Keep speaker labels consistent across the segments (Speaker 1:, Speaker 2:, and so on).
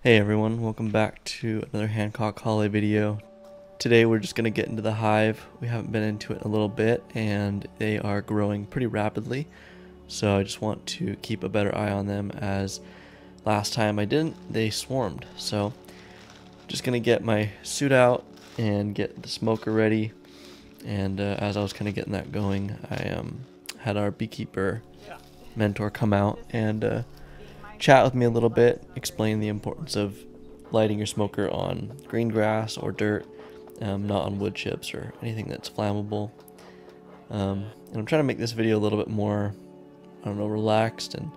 Speaker 1: Hey everyone, welcome back to another Hancock Hale video. Today we're just going to get into the hive. We haven't been into it a little bit and they are growing pretty rapidly. So I just want to keep a better eye on them as last time I didn't, they swarmed. So just going to get my suit out and get the smoker ready. And uh, as I was kind of getting that going, I um, had our beekeeper mentor come out and uh, chat with me a little bit, explain the importance of lighting your smoker on green grass or dirt, um, not on wood chips or anything that's flammable. Um, and I'm trying to make this video a little bit more, I don't know, relaxed and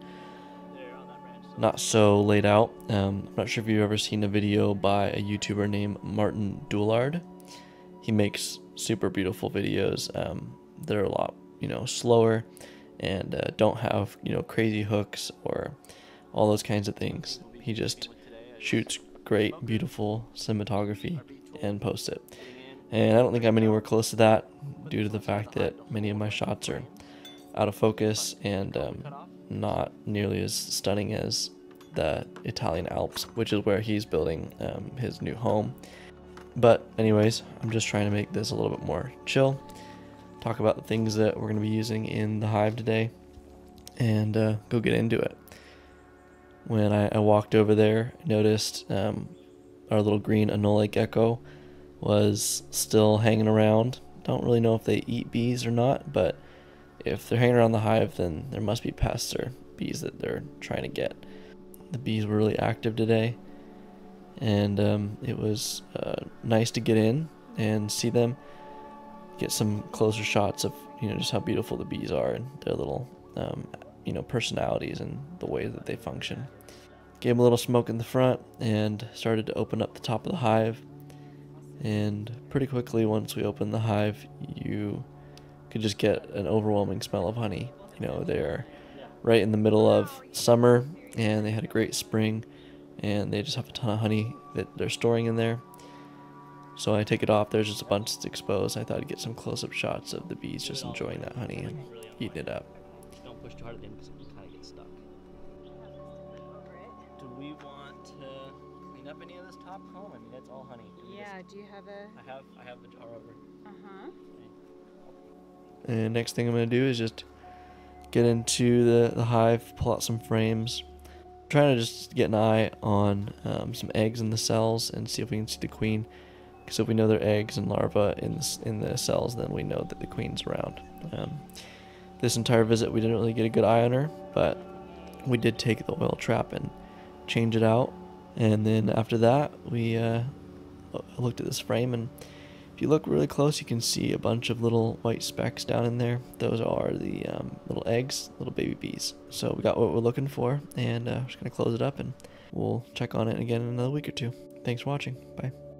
Speaker 1: not so laid out. Um, I'm not sure if you've ever seen a video by a YouTuber named Martijn Doolaard. He makes super beautiful videos. Um, they're a lot, you know, slower and uh, don't have, you know, crazy hooks or all those kinds of things. He just shoots great, beautiful cinematography and posts it. And I don't think I'm anywhere close to that due to the fact that many of my shots are out of focus and um, not nearly as stunning as the Italian Alps, which is where he's building um, his new home. But, anyways, I'm just trying to make this a little bit more chill, talk about the things that we're going to be using in the hive today, and uh, go get into it when I, I walked over there, noticed um, our little green anole gecko was still hanging around. Don't really know if they eat bees or not, but if they're hanging around the hive, then there must be pests or bees that they're trying to get. The bees were really active today, and um, it was uh, nice to get in and see them, get some closer shots of you know just how beautiful the bees are and their little um, you know, personalities and the way that they function. Gave them a little smoke in the front and started to open up the top of the hive. And pretty quickly, once we opened the hive, you could just get an overwhelming smell of honey. You know, they're right in the middle of summer and they had a great spring and they just have a ton of honey that they're storing in there. So I take it off, there's just a bunch that's exposed. I thought I'd get some close up shots of the bees just enjoying that honey and eating it up
Speaker 2: push too hard at the end because you kind of get stuck. Do we want to clean up any of this top comb? I mean, that's all honey.
Speaker 3: Yeah. Do you have a?
Speaker 2: I have. I have the jar over.
Speaker 3: Uh huh.
Speaker 1: And next thing I'm gonna do is just get into the the hive, pull out some frames. I'm trying to just get an eye on um, some eggs in the cells and see if we can see the queen. Because if we know there are eggs and larvae in the, in the cells, then we know that the queen's around. Um, this entire visit we didn't really get a good eye on her, but we did take the oil trap and change it out. And then after that, we uh, looked at this frame, and if you look really close, you can see a bunch of little white specks down in there. Those are the um, little eggs, little baby bees. So we got what we're looking for, and uh, we're just gonna close it up, and we'll check on it again in another week or two. Thanks for watching. Bye.